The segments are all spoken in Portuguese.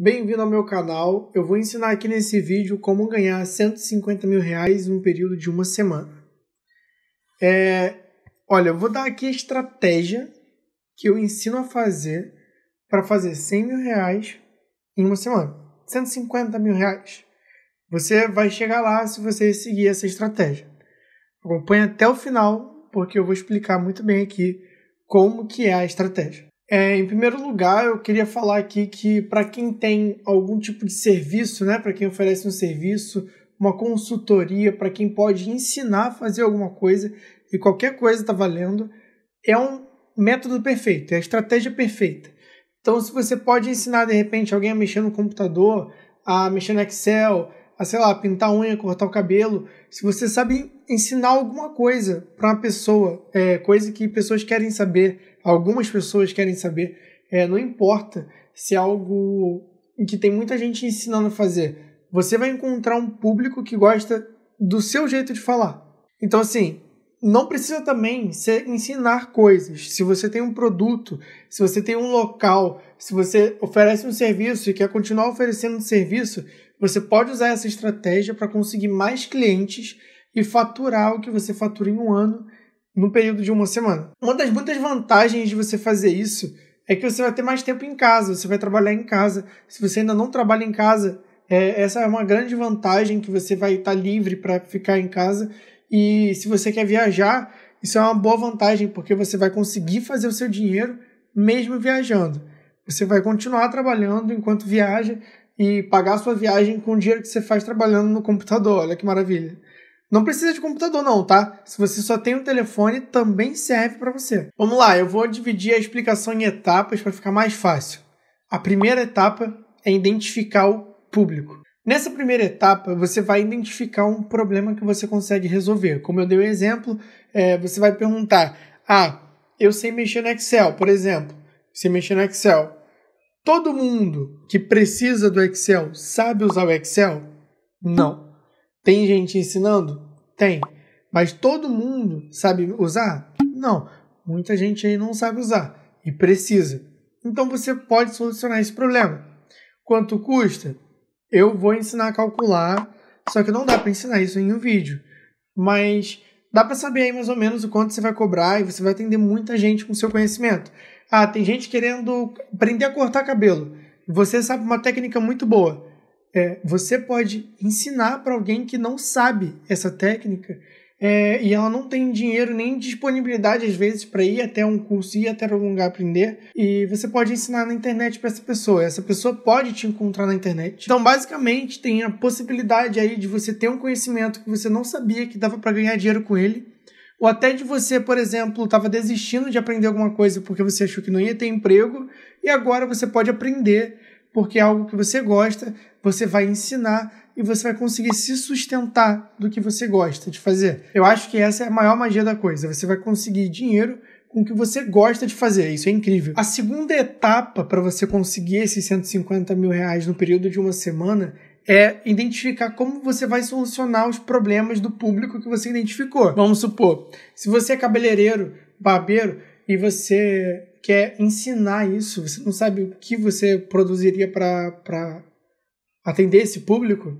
Bem-vindo ao meu canal. Eu vou ensinar aqui nesse vídeo como ganhar 150 mil reais em um período de uma semana. É, olha, eu vou dar aqui a estratégia que eu ensino a fazer para fazer 100 mil reais em uma semana. 150 mil reais. Você vai chegar lá se você seguir essa estratégia. Acompanhe até o final, porque eu vou explicar muito bem aqui como que é a estratégia. É, em primeiro lugar, eu queria falar aqui que para quem tem algum tipo de serviço, né, para quem oferece um serviço, uma consultoria, para quem pode ensinar a fazer alguma coisa e qualquer coisa está valendo, é um método perfeito, é a estratégia perfeita. Então, se você pode ensinar de repente alguém a mexer no computador, a mexer no Excel, a sei lá, pintar unha, cortar o cabelo, se você sabe ensinar alguma coisa para uma pessoa, é, coisa que pessoas querem saber, algumas pessoas querem saber. É, não importa se é algo que tem muita gente ensinando a fazer. Você vai encontrar um público que gosta do seu jeito de falar. Então, assim, não precisa também ser ensinar coisas. Se você tem um produto, se você tem um local, se você oferece um serviço e quer continuar oferecendo um serviço, você pode usar essa estratégia para conseguir mais clientes e faturar o que você fatura em um ano no período de uma semana. Uma das muitas vantagens de você fazer isso é que você vai ter mais tempo em casa, você vai trabalhar em casa. Se você ainda não trabalha em casa, é, essa é uma grande vantagem que você vai estar livre para ficar em casa. E se você quer viajar, isso é uma boa vantagem, porque você vai conseguir fazer o seu dinheiro mesmo viajando. Você vai continuar trabalhando enquanto viaja e pagar a sua viagem com o dinheiro que você faz trabalhando no computador. Olha que maravilha. Não precisa de computador não, tá? Se você só tem um telefone, também serve para você. Vamos lá, eu vou dividir a explicação em etapas para ficar mais fácil. A primeira etapa é identificar o público. Nessa primeira etapa, você vai identificar um problema que você consegue resolver. Como eu dei o um exemplo, é, você vai perguntar: Ah, eu sei mexer no Excel, por exemplo. Sei mexer no Excel. Todo mundo que precisa do Excel sabe usar o Excel? Não. Tem gente ensinando? Tem. Mas todo mundo sabe usar? Não. Muita gente aí não sabe usar e precisa. Então você pode solucionar esse problema. Quanto custa? Eu vou ensinar a calcular, só que não dá para ensinar isso em um vídeo. Mas dá para saber aí mais ou menos o quanto você vai cobrar e você vai atender muita gente com seu conhecimento. Ah, tem gente querendo aprender a cortar cabelo. Você sabe uma técnica muito boa é, você pode ensinar para alguém que não sabe essa técnica é, e ela não tem dinheiro nem disponibilidade às vezes para ir até um curso, ir até algum lugar aprender e você pode ensinar na internet para essa pessoa. Essa pessoa pode te encontrar na internet. Então, basicamente, tem a possibilidade aí de você ter um conhecimento que você não sabia que dava para ganhar dinheiro com ele. Ou até de você, por exemplo, estava desistindo de aprender alguma coisa porque você achou que não ia ter emprego e agora você pode aprender porque é algo que você gosta, você vai ensinar e você vai conseguir se sustentar do que você gosta de fazer. Eu acho que essa é a maior magia da coisa. Você vai conseguir dinheiro com o que você gosta de fazer. Isso é incrível. A segunda etapa para você conseguir esses 150 mil reais no período de uma semana é identificar como você vai solucionar os problemas do público que você identificou. Vamos supor, se você é cabeleireiro, barbeiro e você quer ensinar isso, você não sabe o que você produziria para atender esse público,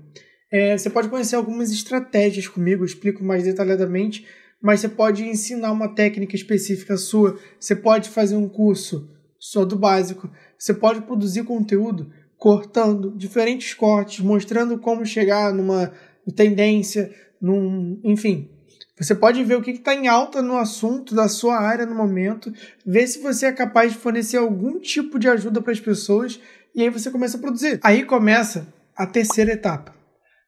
é, você pode conhecer algumas estratégias comigo, eu explico mais detalhadamente, mas você pode ensinar uma técnica específica sua, você pode fazer um curso só do básico, você pode produzir conteúdo cortando diferentes cortes, mostrando como chegar numa tendência, num, enfim, você pode ver o que está em alta no assunto da sua área no momento, ver se você é capaz de fornecer algum tipo de ajuda para as pessoas e aí você começa a produzir. Aí começa a terceira etapa.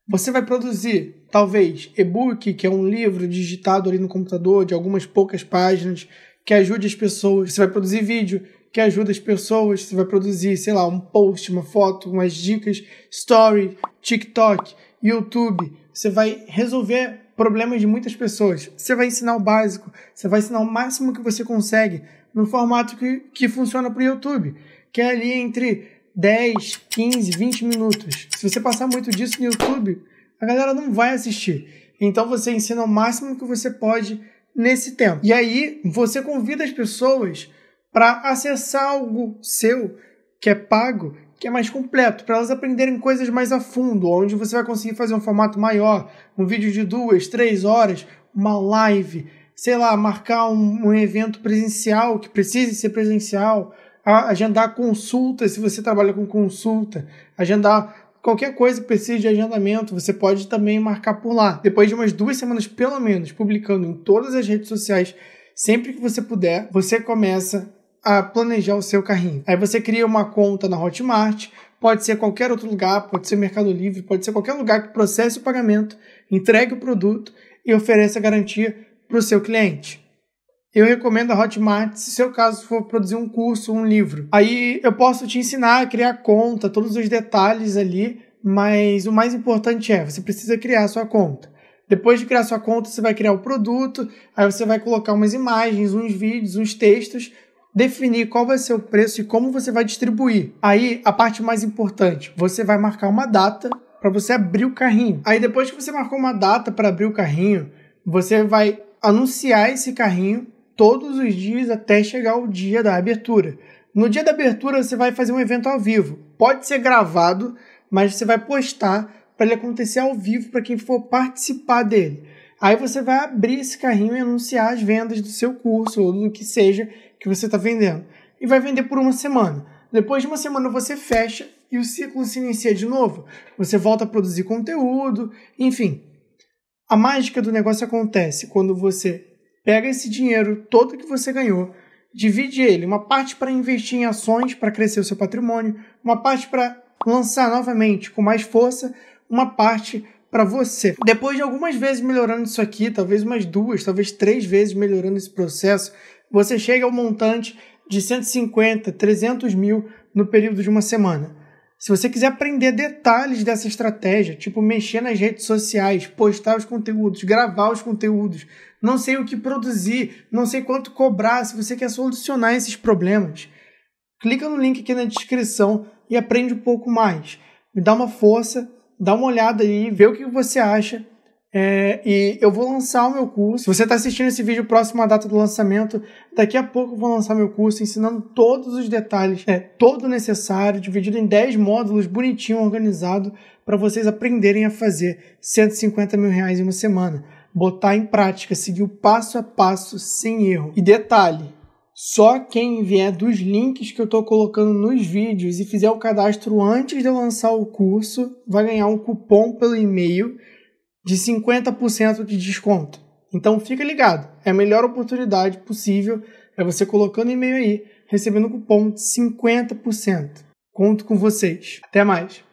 Você vai produzir, talvez, e-book, que é um livro digitado ali no computador de algumas poucas páginas que ajude as pessoas. Você vai produzir vídeo que ajuda as pessoas. Você vai produzir, sei lá, um post, uma foto, umas dicas, story, TikTok, YouTube. Você vai resolver problemas de muitas pessoas. Você vai ensinar o básico, você vai ensinar o máximo que você consegue no formato que, que funciona para o YouTube, que é ali entre 10, 15, 20 minutos. Se você passar muito disso no YouTube, a galera não vai assistir. Então você ensina o máximo que você pode nesse tempo. E aí você convida as pessoas para acessar algo seu que é pago que é mais completo, para elas aprenderem coisas mais a fundo, onde você vai conseguir fazer um formato maior, um vídeo de duas, três horas, uma live, sei lá, marcar um, um evento presencial que precise ser presencial, agendar consulta se você trabalha com consulta, agendar qualquer coisa que precise de agendamento, você pode também marcar por lá. Depois de umas duas semanas, pelo menos, publicando em todas as redes sociais, sempre que você puder, você começa a planejar o seu carrinho. Aí você cria uma conta na Hotmart, pode ser qualquer outro lugar, pode ser Mercado Livre, pode ser qualquer lugar que processe o pagamento, entregue o produto e ofereça garantia para o seu cliente eu recomendo a Hotmart se seu caso for produzir um curso, um livro. Aí eu posso te ensinar a criar conta, todos os detalhes ali, mas o mais importante é, você precisa criar sua conta. Depois de criar sua conta, você vai criar o produto, aí você vai colocar umas imagens, uns vídeos, uns textos, definir qual vai ser o preço e como você vai distribuir. Aí, a parte mais importante, você vai marcar uma data para você abrir o carrinho. Aí depois que você marcou uma data para abrir o carrinho, você vai anunciar esse carrinho todos os dias até chegar o dia da abertura. No dia da abertura, você vai fazer um evento ao vivo. Pode ser gravado, mas você vai postar para ele acontecer ao vivo para quem for participar dele. Aí você vai abrir esse carrinho e anunciar as vendas do seu curso ou do que seja que você está vendendo. E vai vender por uma semana. Depois de uma semana você fecha e o ciclo se inicia de novo. Você volta a produzir conteúdo, enfim. A mágica do negócio acontece quando você pega esse dinheiro todo que você ganhou, divide ele, uma parte para investir em ações para crescer o seu patrimônio, uma parte para lançar novamente com mais força, uma parte para você. Depois de algumas vezes melhorando isso aqui, talvez umas duas, talvez três vezes melhorando esse processo, você chega ao montante de 150, 300 mil no período de uma semana. Se você quiser aprender detalhes dessa estratégia, tipo mexer nas redes sociais, postar os conteúdos, gravar os conteúdos, não sei o que produzir, não sei quanto cobrar, se você quer solucionar esses problemas, clica no link aqui na descrição e aprende um pouco mais. Me dá uma força, dá uma olhada aí, vê o que você acha é, e eu vou lançar o meu curso. Se você está assistindo esse vídeo próximo à data do lançamento, daqui a pouco eu vou lançar meu curso ensinando todos os detalhes, é, todo necessário, dividido em 10 módulos, bonitinho, organizado, para vocês aprenderem a fazer 150 mil reais em uma semana. Botar em prática, seguir o passo a passo, sem erro. E detalhe, só quem vier dos links que eu estou colocando nos vídeos e fizer o cadastro antes de eu lançar o curso, vai ganhar um cupom pelo e-mail de 50% de desconto. Então fica ligado, é a melhor oportunidade possível é você colocando e-mail aí, recebendo um cupom de 50%. Conto com vocês. Até mais.